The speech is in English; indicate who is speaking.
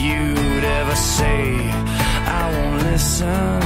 Speaker 1: you'd ever say. I won't listen.